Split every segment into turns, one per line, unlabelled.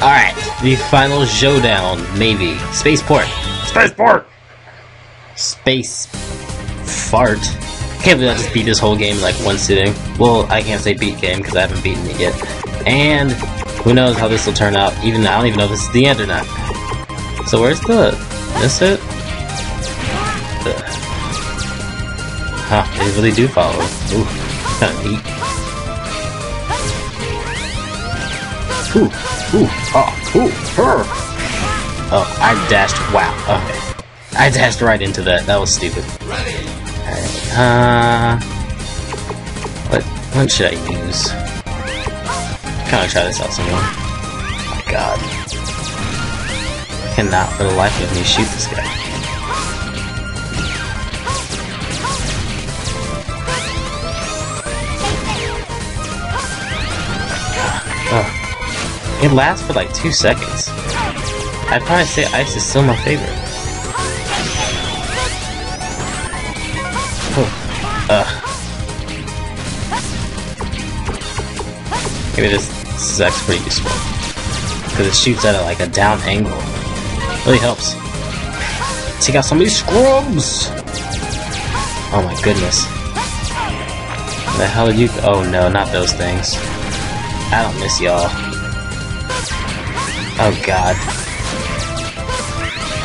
Alright, the final showdown, maybe. Spaceport. Spaceport! Space fart. Can't believe I just beat this whole game in like one sitting. Well, I can't say beat game because I haven't beaten it yet. And who knows how this will turn out. Even I don't even know if this is the end or not. So where's the... This it? The... Huh, they really do follow. Ooh, kind of neat. Ooh, ooh, oh, ooh, her. Oh, I dashed. Wow. Okay, I dashed right into that. That was stupid. Alright. Uh, what? What should I use? Kind of try this out some more. Oh my God. I cannot for the life of me shoot this guy. It lasts for like two seconds. I'd probably say ice is still my favorite. Oh. Ugh. Maybe this, this is actually pretty useful. Because it shoots at a, like a down angle. Really helps. Take out some of these scrubs! Oh my goodness. The hell you- oh no, not those things. I don't miss y'all. Oh god.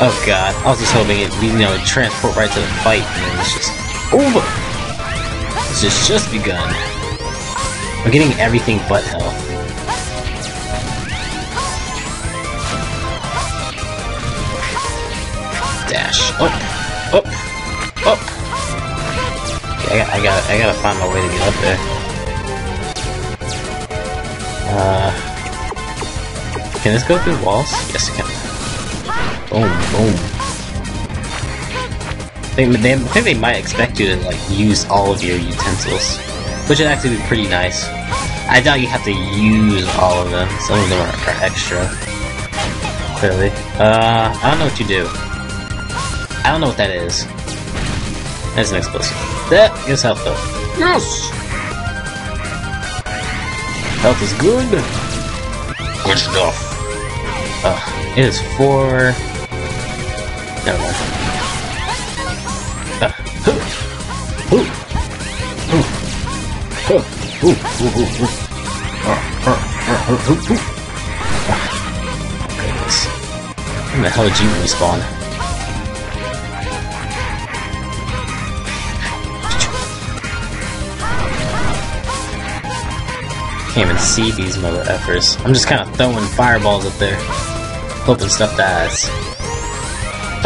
Oh god. I was just hoping it, you know, transport right to the fight, and it's just over. This has just begun. We're getting everything but health. Dash. Up. Up. Up. Okay, I, got, I gotta, I gotta find my way to get up there. Uh, can this go through walls? Yes, it can. Boom, boom. They, they, I think they might expect you to like use all of your utensils, which would actually be pretty nice. I doubt you have to use all of them. Some of them are, are extra. Clearly. Uh, I don't know what you do. I don't know what that is. That's an explosive. That gives health though. Yes! Health is good. Good stuff. Ugh, it is four. Never mind. Uh, ooh, ooh, ooh, ooh, ooh, ooh, ooh. Uh, uh, uh, ooh, ooh. Goodness. When the hell did you respawn? Can't even see these mother effers. I'm just kind of throwing fireballs up there hoping stuff dies.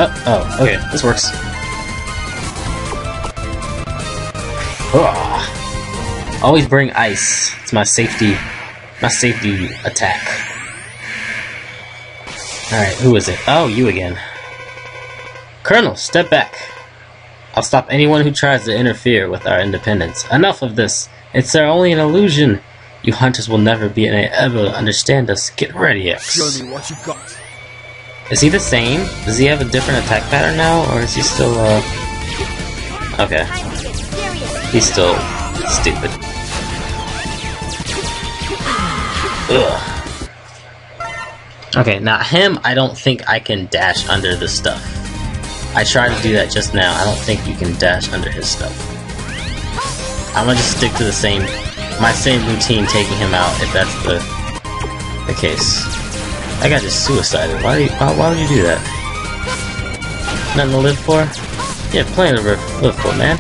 Oh, oh, okay, this works. Ugh. Always bring ice. It's my safety, my safety attack. All right, who is it? Oh, you again. Colonel, step back. I'll stop anyone who tries to interfere with our independence. Enough of this. It's only an illusion. You hunters will never be able to understand us. Get ready, X.
Show me what you got.
Is he the same? Does he have a different attack pattern now, or is he still, uh... Okay. He's still stupid. Ugh. Okay, now him, I don't think I can dash under the stuff. I tried to do that just now. I don't think you can dash under his stuff. I'm gonna just stick to the same, my same routine taking him out if that's the, the case. That guy just suicided. Why, you, why, why would you do that? Nothing to live for? Yeah, plenty to live for, man.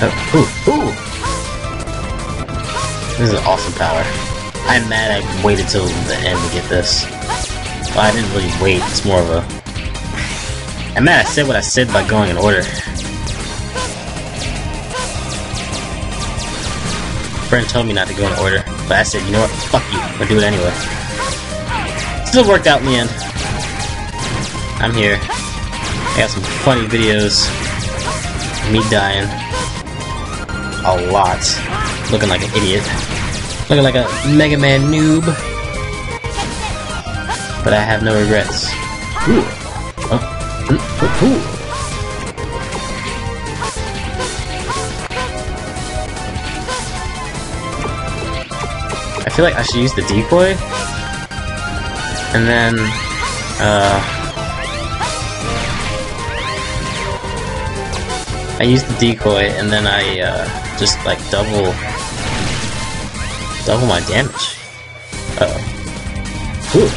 Oh, ooh, ooh. This is an awesome power. I'm mad I waited till the end to get this. Well, I didn't really wait, it's more of a... I'm mad I said what I said by going in order. Friend told me not to go in order, but I said, you know what, fuck you, I'll do it anyway. Still worked out in the end. I'm here. I got some funny videos. Me dying. A lot. Looking like an idiot. Looking like a Mega Man noob. But I have no regrets. Ooh. Oh. Ooh. Ooh. Feel like I should use the decoy. And then, uh... I use the decoy, and then I, uh, just, like, double... Double my damage. Uh oh Ooh.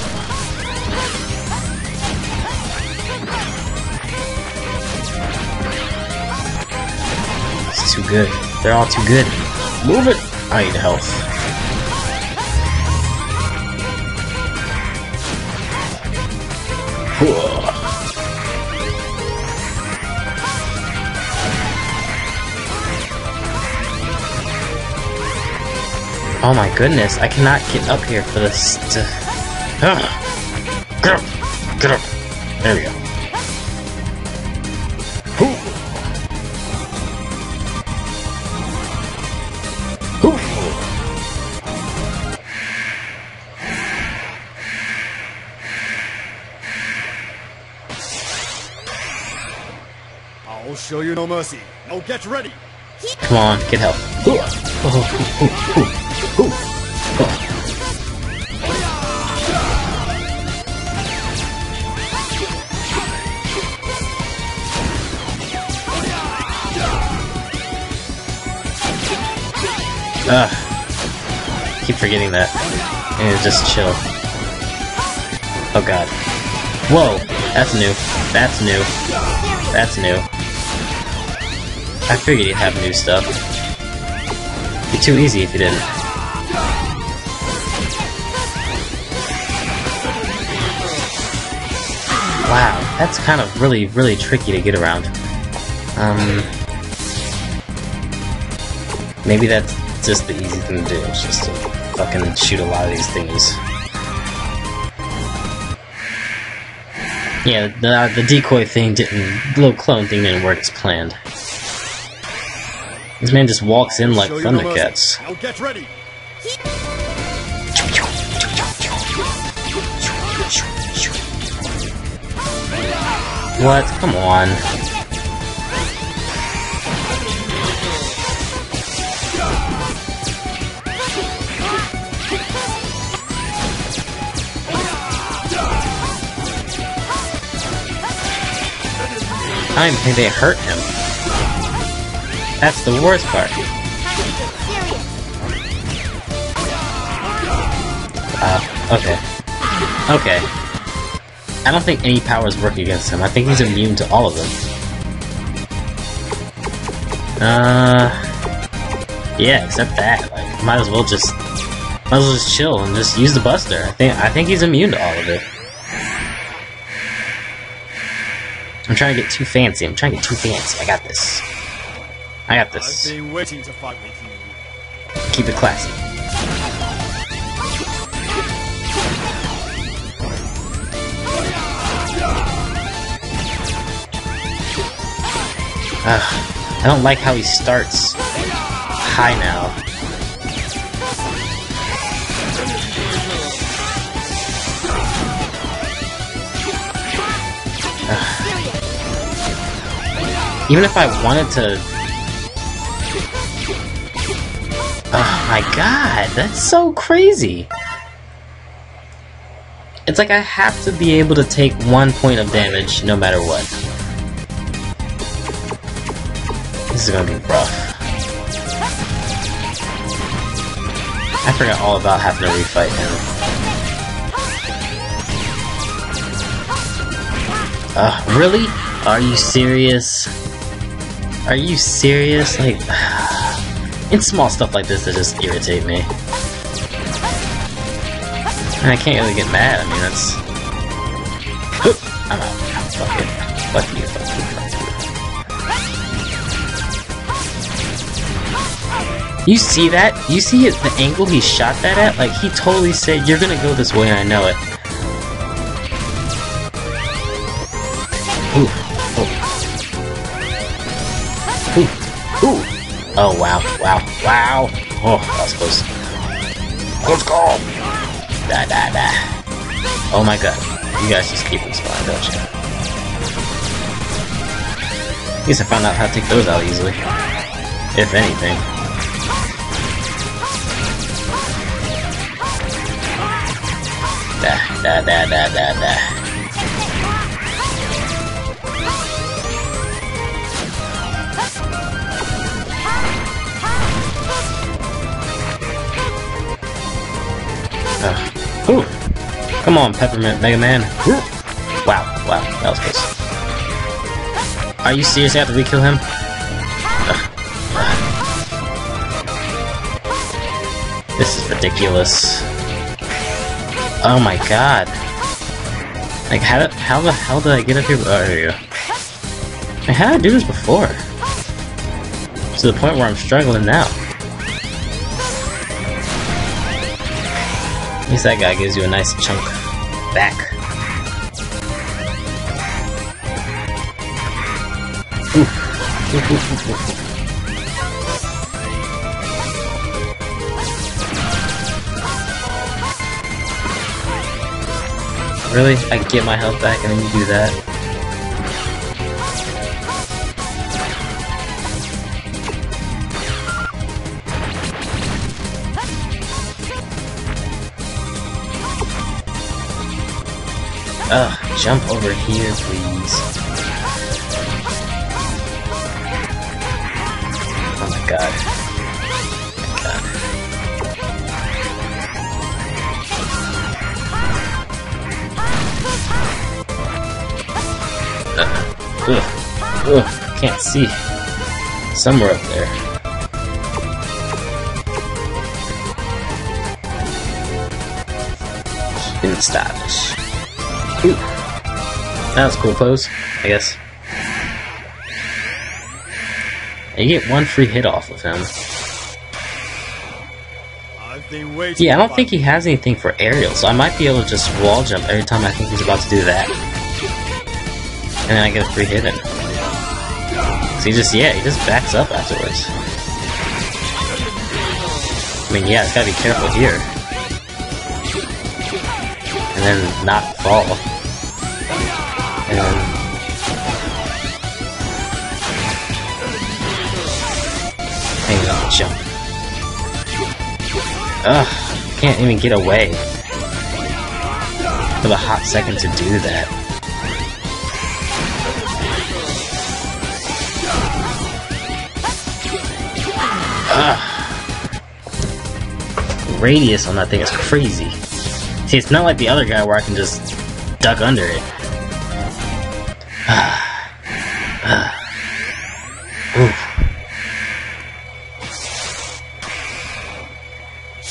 It's too good. They're all too good. Move it! I need health. Oh my goodness, I cannot get up here for this to... Get up! Get up! There we go.
Show you no mercy. Now get ready.
Come on, get help. Ugh. Keep forgetting that. And just chill. Oh god. Whoa! That's new. That's new. That's new. I figured you'd have new stuff. It'd Be too easy if you didn't. Wow, that's kind of really, really tricky to get around. Um, maybe that's just the easy thing to do, it's just to fucking shoot a lot of these things. Yeah, the, the decoy thing didn't, little clone thing didn't work as planned. This man just walks in like Thundercats.
Now get ready.
What? Come on. I don't even think they hurt him. That's the worst part. Uh, okay. Okay. I don't think any powers work against him. I think he's immune to all of them. Uh... Yeah, except that. Like, might as well just... Might as well just chill and just use the Buster. I think I think he's immune to all of it. I'm trying to get too fancy. I'm trying to get too fancy. I got this. I got this.
I've been waiting to fight with you.
Keep it classy. Ugh, I don't like how he starts high now. Ugh. Even if I wanted to my god, that's so crazy. It's like I have to be able to take one point of damage no matter what. This is gonna be rough. I forgot all about having to refight him. Really? Are you serious? Are you serious? Like... It's small stuff like this that just irritate me. And I can't really get mad, I mean, that's... I'm out. Fuck it. Fuck you, fuck you, fuck you. You see that? You see it, the angle he shot that at? Like, he totally said, you're gonna go this way and I know it. Oh, wow, wow, wow. Oh, that was close. Let's go! Da, da, da. Oh my god. You guys just keep respawning, don't you? At least I found out how to take those out easily. If anything. Da, da, da, da, da, da. Come on, Peppermint Mega Man. Wow, wow, that was close. Are you serious? I have to re-kill him? Ugh. This is ridiculous. Oh my god. Like, how, did, how the hell did I get up here? Oh, there you go. Like, how did I do this before? To the point where I'm struggling now. At least that guy gives you a nice chunk back. Really? I get my health back and then you do that? Ugh, jump over here, please. Oh my god. Oh. Ugh. Ugh. Can't see. Somewhere up there. Keeping stylish. Ooh. That was a cool pose, I guess. You get one free hit off of him.
I've been waiting.
Yeah, I don't think he has anything for aerial, so I might be able to just wall jump every time I think he's about to do that. And then I get a free hit in. So he just, yeah, he just backs up afterwards. I mean, yeah, it's gotta be careful here. And then not fall. Jump. Ugh, can't even get away. For a hot second to do that. Ugh. Radius on that thing is crazy. See, it's not like the other guy where I can just duck under it.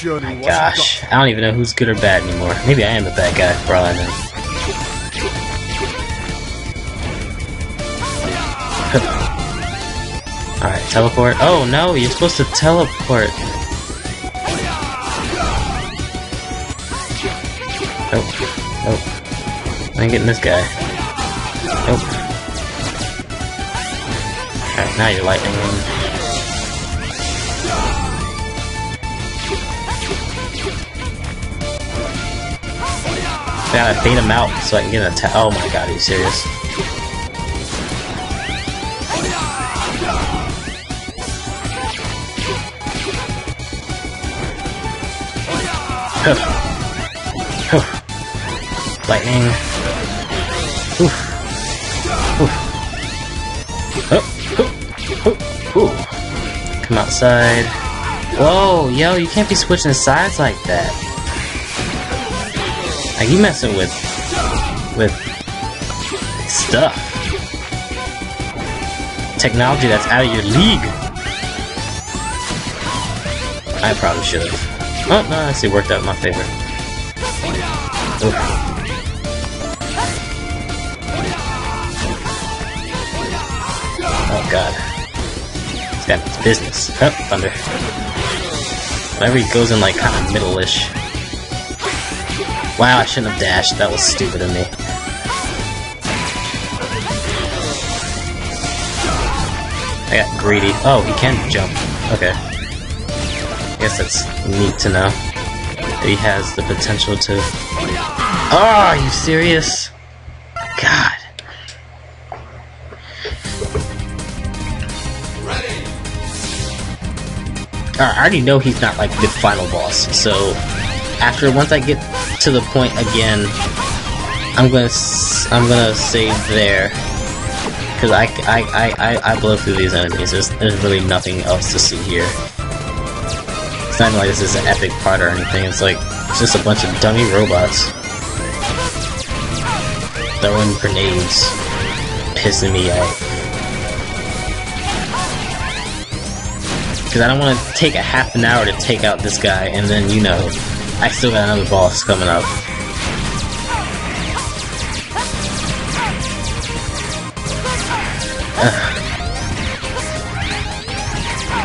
Surely
My gosh, I don't even know who's good or bad anymore. Maybe I am the bad guy, for all I know. Alright, teleport. Oh no, you're supposed to teleport. Nope. Nope. I ain't getting this guy. Nope. Alright, now you're lightning. I gotta bait him out so I can get an attack. Oh my god, are you serious? Lightning. Oof. Oof. Oh. Come outside. Whoa, yo, you can't be switching sides like that. Like you messing with with stuff. Technology that's out of your league. I probably should have. Oh no, I see it worked out in my favor. Oof. Oh god. Guy means business. Oh, thunder. Whenever he goes in like kind of middle-ish. Wow, I shouldn't have dashed. That was stupid of me. I got greedy. Oh, he can jump. Okay. I guess that's neat to know. He has the potential to... Oh, are you serious? God. Alright, I already know he's not like the final boss, so after once I get to the point again, I'm gonna I'm gonna save there because I, I, I, I blow through these enemies. There's there's really nothing else to see here. It's not like this is an epic part or anything. It's like it's just a bunch of dummy robots throwing grenades, pissing me off. Because I don't want to take a half an hour to take out this guy, and then, you know, I still got another boss coming up.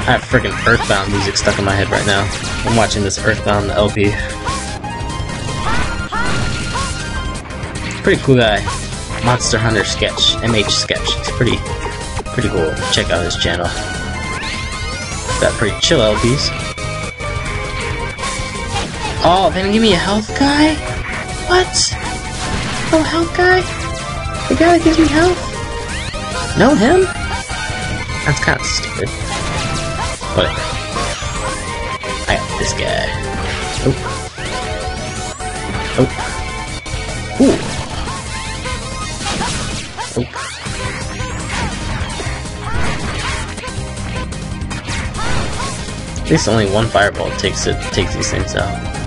I have freaking Earthbound music stuck in my head right now. I'm watching this Earthbound LP. Pretty cool guy. Monster Hunter Sketch. MH Sketch. It's pretty, pretty cool. Check out his channel. Got pretty chill LPs. Oh, didn't give me a health guy? What? No health guy? The guy that gives me health? No him? That's kind of stupid. Whatever. I got this guy. Oh. Oh. Ooh. Oh. At least only one fireball takes it takes these things out.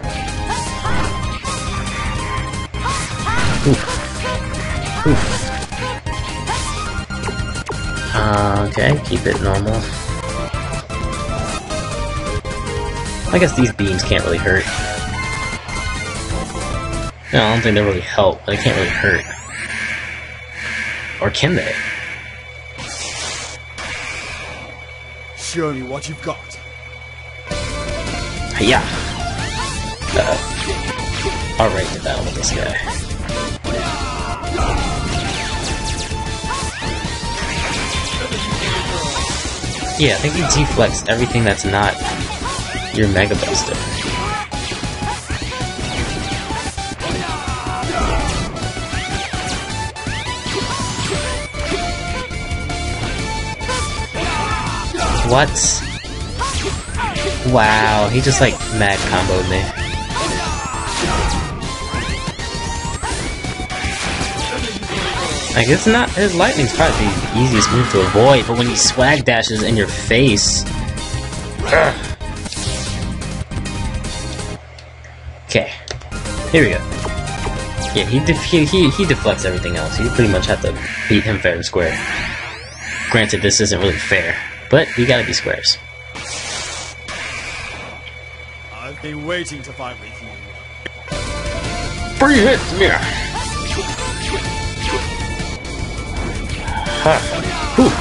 Uh, okay, keep it normal. I guess these beams can't really hurt. No, I don't think they really help, but they can't really hurt. Or can they?
Show me what you've got.
Yeah. Uh, Alright, to battle with this guy. Yeah, I think you deflex everything that's not your Mega Buster. What? Wow, he just like mad comboed me. Like it's not his lightning's probably the easiest move to avoid, but when he swag dashes in your face. Okay, here we go. Yeah, he, def he he he deflects everything else. You pretty much have to beat him fair and square. Granted, this isn't really fair, but we gotta be squares.
I've been waiting to fight with you.
Free hits me. Huh. Ooh.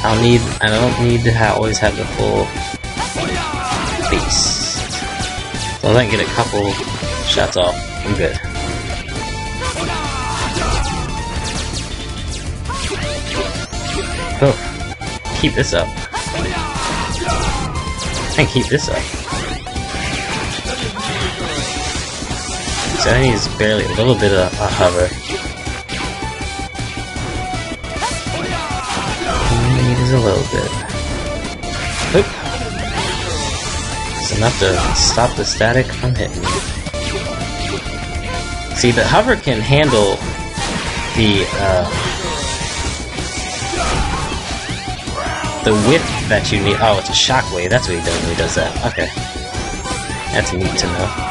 I don't need. I don't need to ha always have the full long as I can get a couple shots off, I'm good. Oh, keep this up. I can keep this up. So I barely a little bit of a hover. All is a little bit. Oop. It's enough to stop the static from hitting me. See, the hover can handle the, uh, the width that you need. Oh, it's a shockwave. That's what he does when he does that. Okay. That's neat to know.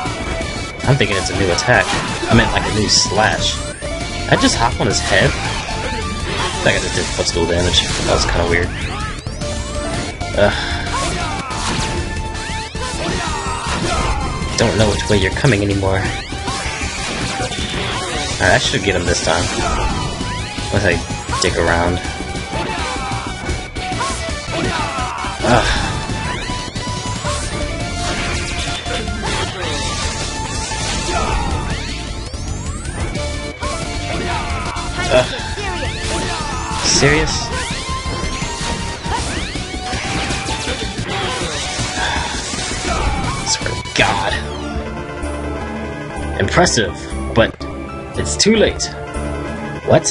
I'm thinking it's a new attack. I meant like a new slash. I just hop on his head? I think I just did footstool damage. That was kind of weird. Ugh. Don't know which way you're coming anymore. I should get him this time. Unless I dig around. Ugh. Ugh. Serious? Swear to God. Impressive, but it's too late. What?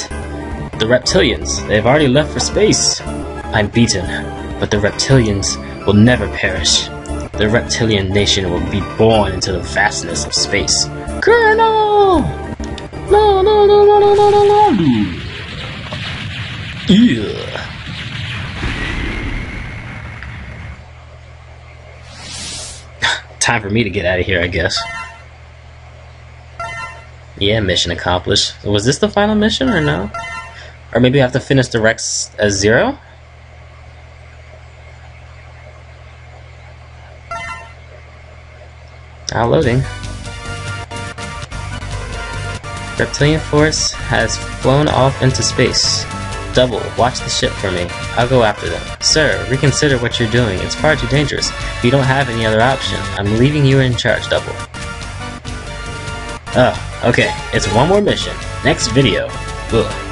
The reptilians, they have already left for space. I'm beaten, but the reptilians will never perish. The reptilian nation will be born into the vastness of space. Colonel! No, no, no, no, no, no, no, no. Yeah. Time for me to get out of here, I guess. Yeah, mission accomplished. Was this the final mission or no? Or maybe I have to finish the Rex as zero? Now loading. Repliforce has flown off into space. Double, watch the ship for me. I'll go after them. Sir, reconsider what you're doing. It's far too dangerous. You don't have any other option. I'm leaving you in charge, Double. Oh, okay. It's one more mission. Next video. Ugh.